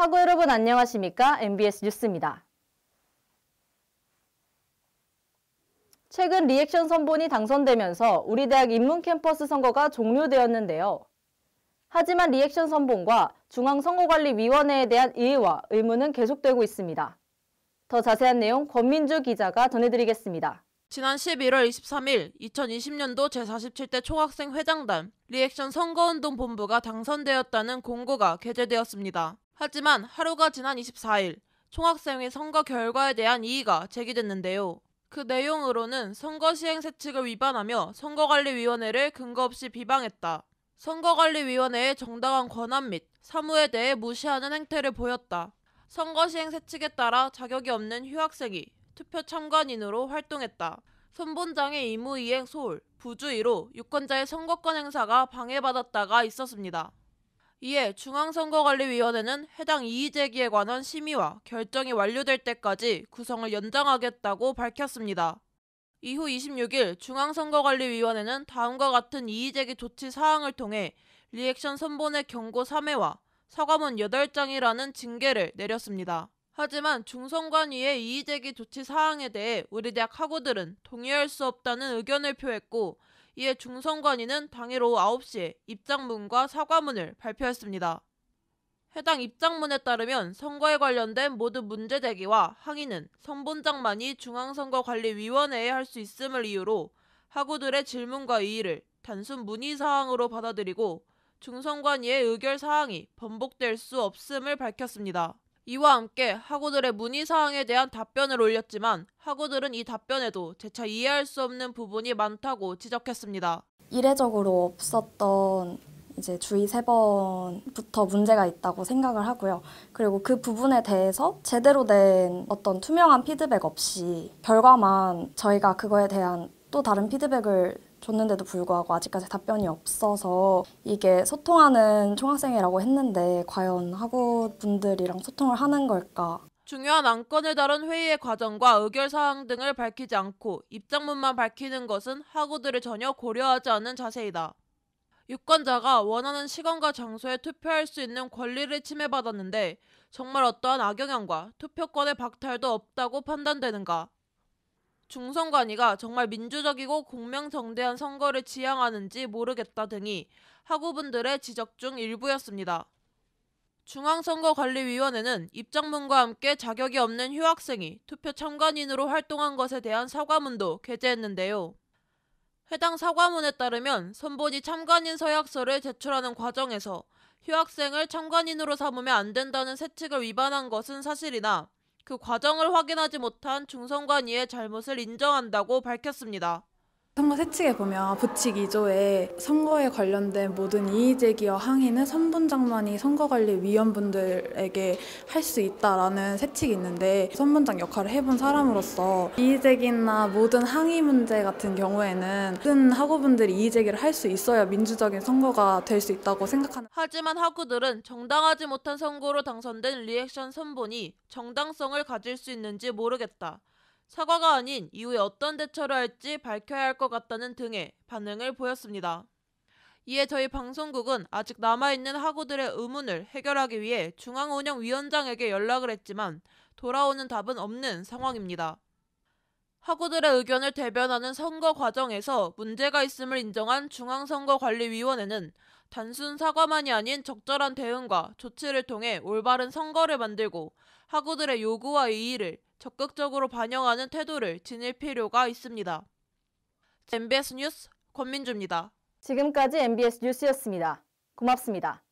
학우 여러분 안녕하십니까? MBS 뉴스입니다. 최근 리액션 선본이 당선되면서 우리 대학 인문 캠퍼스 선거가 종료되었는데요. 하지만 리액션 선본과 중앙선거관리위원회에 대한 이의와 의문은 계속되고 있습니다. 더 자세한 내용 권민주 기자가 전해드리겠습니다. 지난 11월 23일 2020년도 제47대 총학생 회장단 리액션 선거운동 본부가 당선되었다는 공고가 게재되었습니다. 하지만 하루가 지난 24일 총학생회 선거 결과에 대한 이의가 제기됐는데요. 그 내용으로는 선거 시행 세칙을 위반하며 선거관리위원회를 근거 없이 비방했다. 선거관리위원회의 정당한 권한 및 사무에 대해 무시하는 행태를 보였다. 선거 시행 세칙에 따라 자격이 없는 휴학생이 투표 참관인으로 활동했다. 선본장의 임무 이행 소홀, 부주의로 유권자의 선거권 행사가 방해받았다가 있었습니다. 이에 중앙선거관리위원회는 해당 이의 제기에 관한 심의와 결정이 완료될 때까지 구성을 연장하겠다고 밝혔습니다. 이후 26일 중앙선거관리위원회는 다음과 같은 이의 제기 조치 사항을 통해 리액션 선본의 경고 3회와 사과문 8장이라는 징계를 내렸습니다. 하지만 중선관위의 이의 제기 조치 사항에 대해 우리 대학 학우들은 동의할 수 없다는 의견을 표했고 이에 중선관위는 당일 오후 9시에 입장문과 사과문을 발표했습니다. 해당 입장문에 따르면 선거에 관련된 모든 문제 제기와 항의는 선본장만이 중앙선거관리위원회에 할 수 있음을 이유로 학우들의 질문과 이의를 단순 문의사항으로 받아들이고 중선관위의 의결 사항이 번복될 수 없음을 밝혔습니다. 이와 함께 학우들의 문의사항에 대한 답변을 올렸지만 학우들은 이 답변에도 재차 이해할 수 없는 부분이 많다고 지적했습니다. 이례적으로 없었던 이제 주의 세 번부터 문제가 있다고 생각을 하고요. 그리고 그 부분에 대해서 제대로 된 어떤 투명한 피드백 없이 결과만 저희가 그거에 대한 또 다른 피드백을 줬는데도 불구하고 아직까지 답변이 없어서 이게 소통하는 총학생이라고 했는데 과연 학우 분들이랑 소통을 하는 걸까? 중요한 안건을 다룬 회의의 과정과 의결 사항 등을 밝히지 않고 입장문만 밝히는 것은 학우들을 전혀 고려하지 않은 자세이다. 유권자가 원하는 시간과 장소에 투표할 수 있는 권리를 침해받았는데 정말 어떠한 악영향과 투표권의 박탈도 없다고 판단되는가? 중선관위가 정말 민주적이고 공명정대한 선거를 지향하는지 모르겠다 등이 학우분들의 지적 중 일부였습니다. 중앙선거관리위원회는 입장문과 함께 자격이 없는 휴학생이 투표 참관인으로 활동한 것에 대한 사과문도 게재했는데요. 해당 사과문에 따르면 선본이 참관인 서약서를 제출하는 과정에서 휴학생을 참관인으로 삼으면 안 된다는 세칙을 위반한 것은 사실이나 그 과정을 확인하지 못한 중선관위의 잘못을 인정한다고 밝혔습니다. 선거 세칙에 보면 부칙 2조에 선거에 관련된 모든 이의제기와 항의는 선분장만이 선거관리위원분들에게 할 수 있다라는 세칙이 있는데 선분장 역할을 해본 사람으로서 이의제기나 모든 항의 문제 같은 경우에는 모든 학우분들이 이의제기를 할 수 있어야 민주적인 선거가 될 수 있다고 생각하는 하지만 학우들은 정당하지 못한 선거로 당선된 리액션 선본이 정당성을 가질 수 있는지 모르겠다. 사과가 아닌 이후에 어떤 대처를 할지 밝혀야 할 것 같다는 등의 반응을 보였습니다. 이에 저희 방송국은 아직 남아있는 학우들의 의문을 해결하기 위해 중앙운영위원장에게 연락을 했지만 돌아오는 답은 없는 상황입니다. 학우들의 의견을 대변하는 선거 과정에서 문제가 있음을 인정한 중앙선거관리위원회는 단순 사과만이 아닌 적절한 대응과 조치를 통해 올바른 선거를 만들고 학우들의 요구와 이의를 적극적으로 반영하는 태도를 지닐 필요가 있습니다. MBS 뉴스 권민주입니다. 지금까지 MBS 뉴스였습니다. 고맙습니다.